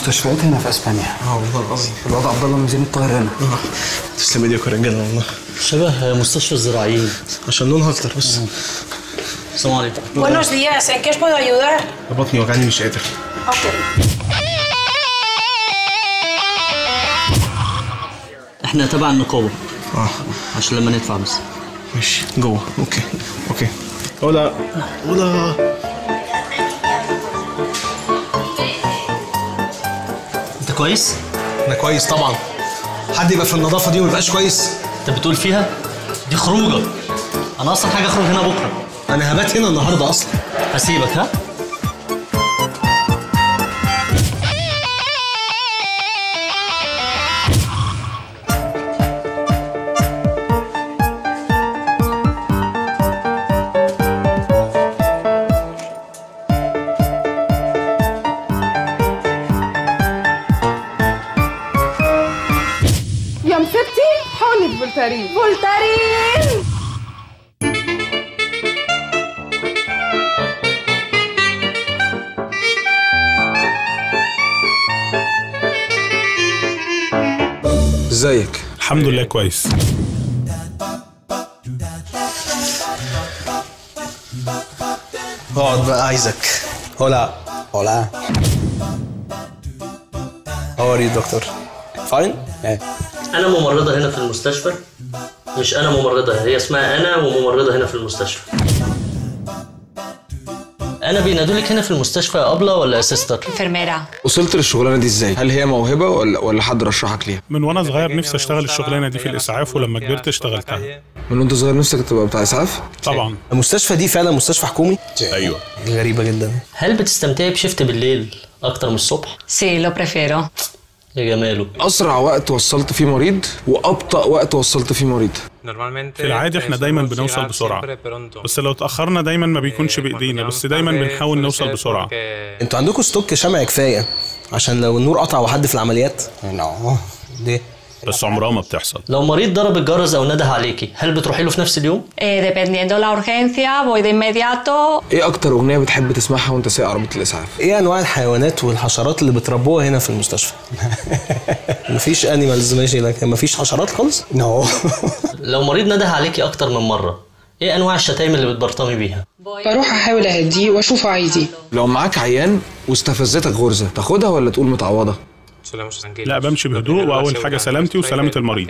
في مستشفيات هنا في إسبانيا. آه والله العظيم. الوضع عبد الله ميزان الطاهر هنا. تسلم ايديك يا رجاله والله شبه مستشفى الزراعيين عشان لونها أكتر بس. السلام عليكم. Buenos días, ¿en qué os puedo ayudar? بطني وجعني مش قادر. إحنا تبع النقابه آه. عشان لما ندفع بس. ماشي. جوه. Okay. Okay. ولا ولا كويس؟ أنا كويس طبعا حد يبقى في النظافة دي وما يبقاش كويس انت بتقول فيها؟ دي خروجة أنا أصلا حاجة أخرج هنا بكرة أنا هبات هنا النهارده أصلا هسيبك ها؟ مسبتي حقنة فولتارين فولتارين ازيك الحمد لله كويس. اقعد بقى عايزك. How are you doctor fine أنا ممرضة هنا في المستشفى. مش أنا ممرضة هي اسمها أنا وممرضة هنا في المستشفى. أنا بينادولك هنا في المستشفى يا أبلة ولا يا sister؟ Enfermera. وصلت للشغلانة دي إزاي؟ هل هي موهبة ولا ولا حد رشحك ليها؟ من وأنا صغير نفسي أشتغل الشغلانة دي في الإسعاف ولما كبرت اشتغلتها. من وأنت صغير نفسك تبقى بتاع إسعاف؟ طبعا. المستشفى دي فعلا مستشفى حكومي؟ أيوه. غريبة جدا. هل بتستمتعي ب shift بالليل أكتر من الصبح؟ Sí, lo prefiero. يا جماله. أسرع وقت وصلت فيه مريض وأبطأ وقت وصلت فيه مريض. في العادي إحنا دايما بنوصل بسرعة. بس لو اتأخرنا دايما ما بيكونش بإيدينا. بس دايما بنحاول نوصل بسرعة. أنتوا عندكم stock شمع كفاية عشان لو النور قطع وحد في العمليات؟ No ليه؟ بس عمرها ما بتحصل. لو مريض ضرب الجرس أو نده عليكي هل بتروحي له في نفس اليوم؟ Eh, dependiendo la urgencia, voy de inmediato. إيه أكتر أغنية بتحب تسمعها وأنت سايق عربيه الإسعاف؟ إيه أنواع الحيوانات والحشرات اللي بتربوها هنا في المستشفى؟ مفيش animals ماشي لكن مفيش حشرات خالص؟ No لو مريض نده عليكي أكتر من مرة إيه أنواع الشتايم اللي بتبرطمي بيها؟ بروح أحاول أهديه وأشوفه عايز إيه. لو معاك عيان واستفزتك غرزة تاخدها ولا تقول متعوضة؟ لا بمشي بهدوء وأول حاجة سلامتي وسلامة المريض.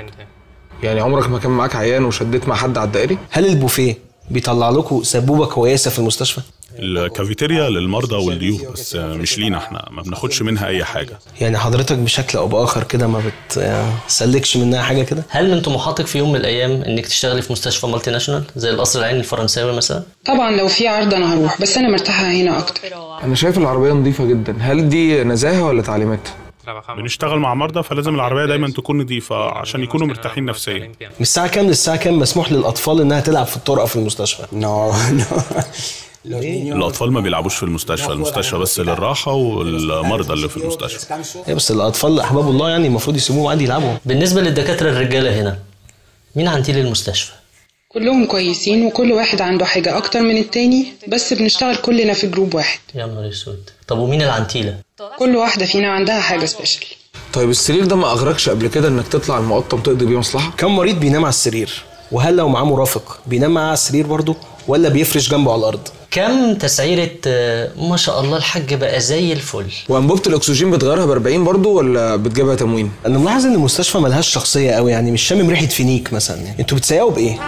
يعني عمرك ما كان معاك عيان وشديت مع حد على الدائري هل البوفيه بيطلع لكم سبوبة كويسة في المستشفى؟ الكافيتيريا للمرضى والضيوف بس مش لينا إحنا ما بناخدش منها أي حاجة. يعني حضرتك بشكل أو بآخر كده ما بتسلكش منها حاجة كده؟ هل من طموحاتك في يوم من الأيام إنك تشتغلي في مستشفى مالتي ناشونال زي القصر العيني الفرنساوي مثلا؟ طبعا لو في عرض أنا هروح بس أنا مرتاحة هنا أكتر. أنا شايف العربية نظيفة جدا. هل دي نزاهة ولا تعليمات؟ بنشتغل مع مرضى فلازم العربية دايما تكون نظيفة عشان يكونوا مرتاحين نفسيا. من الساعة كام للساعة كام مسموح للأطفال إنها تلعب في الطرقة في المستشفى؟ No الأطفال ما بيلعبوش في المستشفى المستشفى بس للراحة والمرضى اللي في المستشفى. إيه بس الأطفال أحباب الله يعني المفروض يسيبوهم عادي يلعبوا. بالنسبة للدكاترة الرجالة هنا مين عنتيل المستشفى؟ كلهم كويسين وكل واحد عنده حاجة أكتر من التاني بس بنشتغل كلنا في group واحد. يا نهار أسود. طب ومين العنتيلة؟ كل واحدة فينا عندها حاجة special طيب السرير ده ما أغرقش قبل كده إنك تطلع المقطم تقضي بيه مصلحة؟ كم مريض بينام على السرير؟ وهل لو معاه مرافق بينام معاه على السرير برضه؟ ولا بيفرش جنبه على الأرض؟ كم تسعيرة آه، ما شاء الله الحاج بقى زي الفل. وانبوبه الأكسجين بتغيرها ب 40 برضه ولا بتجيبها تموين؟ أنا ملاحظ إن المستشفى ملهاش شخصية قوي يعني مش شامم ريحة فينيك مثلا يعني. أنتوا بتسيقوا بإيه؟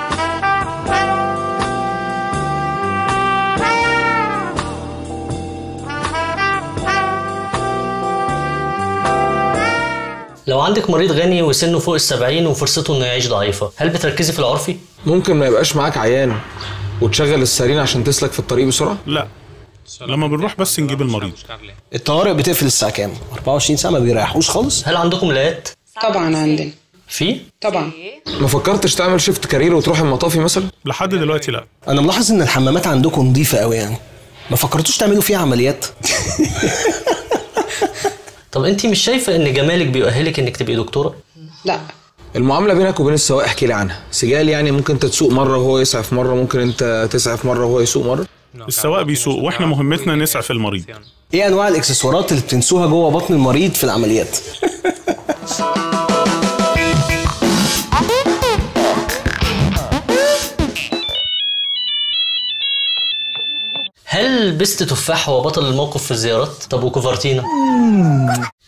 لو عندك مريض غني وسنه فوق السبعين وفرصته إنه يعيش ضعيفة هل بتركزي في العرفي؟ ممكن ما يبقاش معاك عيان وتشغل السرير عشان تسلك في الطريق بسرعة؟ لا. لما بنروح بس نجيب المريض. الطوارئ بتقفل الساعة كام؟ 24 ساعة ما بيريحوش خالص. هل عندكم ملايات طبعا عندنا في؟ طبعا. ما فكرتش تعمل شيفت كارير وتروح المطافي مثلا؟ لحد دلوقتي لا. أنا ملاحظ إن الحمامات عندكم نظيفه قوي يعني. ما فكرتوش تعملوا فيها عمليات؟ طب انت مش شايفة ان جمالك بيؤهلك انك تبقي دكتورة؟ لا. المعاملة بينك وبين السواق احكي لي عنها. سجال يعني ممكن انت تسوق مرة وهو يسعف مرة ممكن انت تسعف مرة وهو يسوق مرة. السواق بيسوق وإحنا مهمتنا نسعف المريض. إيه انواع الاكسسوارات اللي بتنسوها جوه بطن المريض في العمليات؟ بست تفاح هو بطل الموقف في الزيارات؟ طب وكوفرتينا؟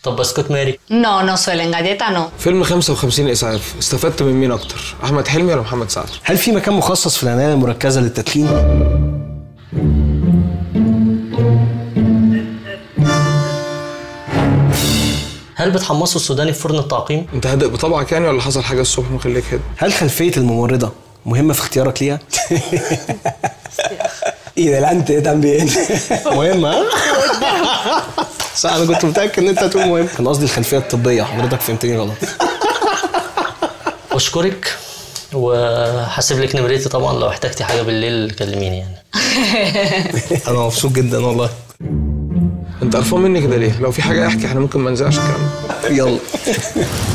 طب بسكوت ماري؟ No, no suelen galleta, no. فيلم 55 إسعاف استفدت من مين أكتر أحمد حلمي ولا محمد سعد هل في مكان مخصص في العناية المركزة للتدخين هل بتحمصوا السوداني في فرن التعقيم؟ أنت هادئ بطبعك يعني ولا حصل حاجة الصبح مخليك هادئ هل خلفية الممرضة مهمة في اختيارك ليها Y delante también. مهمة. ها؟ صح أنا كنت متأكد إن أنت هتقول مهم. كان قصدي الخلفية الطبية. حضرتك فهمتني غلط. بشكرك وهسيب لك نمرتي طبعا. لو احتجتي حاجة بالليل كلميني يعني. أنا مبسوط جدا والله. أنت قرفان مني كده ليه؟ لو في حاجة أحكي إحنا ممكن ما ننزعش الكلام. يلا.